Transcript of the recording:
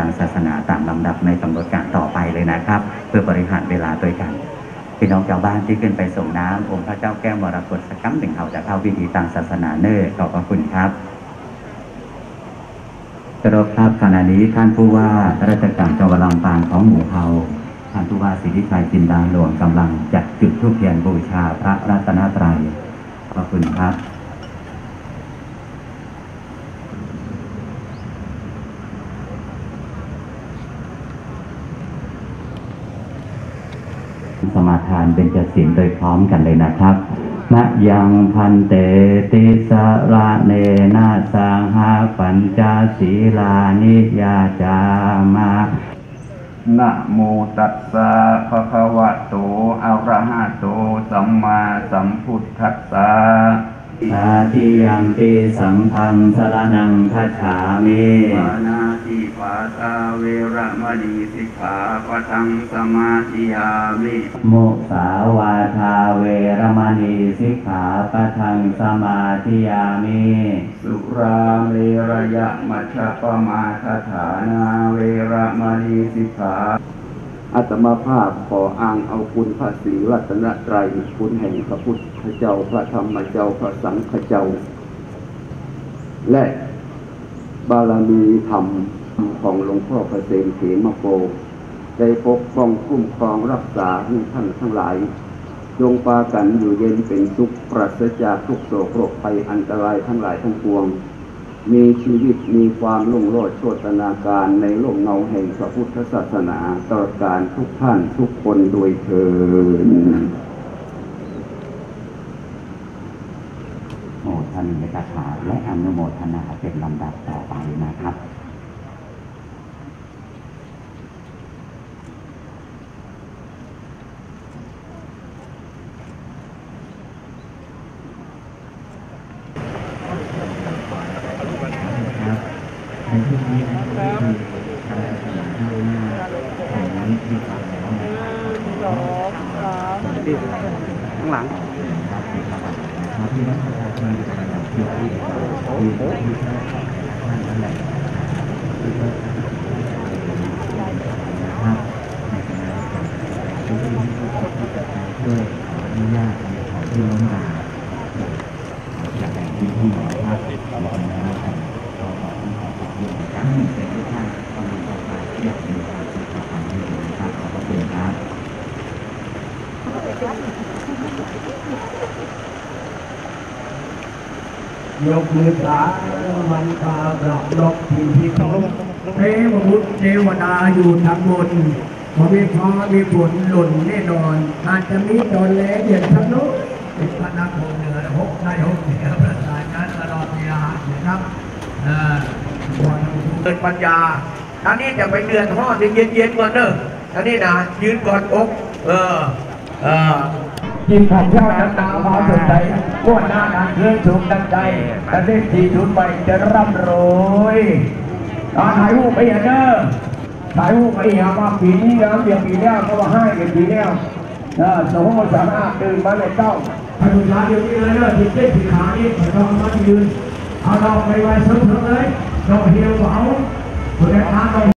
ทางศาสนาตามลำดับในกำหนดการต่อไปเลยนะครับ เพื่อบริหารเวลาโดยกันพี่น้องชาวบ้านที่ขึ้นไปส่งน้ำองค์พระเจ้าแก้วมรกตสักกัมหนึ่งเขาจะเข้าพิธีทางศาสนาเนอร์ขอบพระคุณครับกระครับขณะนี้ท่านผู้ว่าราชการจังหวัดลำปางของหมู่เฮาท่านผู้ว่าสิทธิชัยจินดาหลวงกำลังจัดจุดธูปเทียนบูชาพระรัตนตรัยขอบคุณครับ สมาทานเป็นจศีลโดยพร้อมกันเลยนะครับมะยังพันเตติสระเนนาสังหาปัญจศีลานิยาจามานะโมตัสสะภะคะวะโตอะระหะโตสัมมาสัมพุทธัสสะ สาธิยังปิสังฆังสรนังคัจฉามิปานาติปาตาเวระมณีสิกขาปะทังสมาธิยามิมุสาวาทาเวรมณีสิกขาปะทังสมาธิยามิสุราเมระยะมัชฌปมาทฐานาเวระมณีสิกขา อาตมาภาพขออ้างเอาคุณพระศรีรัตนตรัยคุณแห่งพระพุทธเจ้าพระธรรมเจ้าพระสังฆเจ้า และบารมีธรรมของหลวงพ่อพระเสมเขมโกได้ปกป้องคุ้มครองรักษาให้ท่านทั้งหลาย จงปากันอยู่เย็นเป็นสุขปราศจากทุกโศกโรคภัยอันตรายทั้งหลายทั้งปวง มีชีวิตมีความรุ่งโรจน์โชตนาการในโลกเงาแห่งพระพุทธศาสนาตลอดการทุกท่านทุกคนโดยเทินโมทนิกถาและอนุโมทนาเป็นลำดับต่อไปนะครับ ในที่นี้นะครับก็คือการแสดงข้างหน้าของนิติกรรมแล้วนะครับข้างหลังครับที่วัดประชาชนนะครับที่ที่ที่ที่ท่านนั่นแหละที่ก็นะครับในขณะ ที่ที่ที่ที่จะช่วยขออนุญาตในของที่ล้มมาจากแห่งที่ที่นะครับในขณะนี้ครับขอขอบคุณขอบคุณครั้งหนึ่งเป็นทุกท่านต้องมี ต่อไปที่อยากมีความสุขความดีนะครับขอบคุณครับยกมือสามันตาดอกดอกพิมพิตงเทวบุตรเทวดาอยู่ทางบนพอมีฟ้ามีฝนหล่นแน่นอน อาจจะมีตอนแล้เดือนทางโน้นเป็นพระนักโงเหนือหกได้หกเหนือประสานกันตลอดเวลานะครับเอ่อเกิดปัญญา ท่านนี้จะไปเดือนห่อที่เย็นๆก่อนเนอะท่านนี้นะยืนก่อนอกเออเออจิตของเจ้านั้นตาพาสดใสก้วนหน้านั้นเครื่องสูงดังใจแต่เส้นทีชุดไปจะร่ำรวยตาถ่ายรูปไปอย่างเนอะถ่ายรูปไปอย่างมาปีนี้นะเดี๋ยวปีนี้เขาว่าให้เป็นปีนี้เออสมมติสามารถตื่นมาในเจ้าพนุษย์เดี๋ยวนี้เลยเนอะที่เจ็ดสีขานี่เรามายืนเอาเราไปไว้เสมอเลยเราเหี่ยวเอาคนละทา งเรา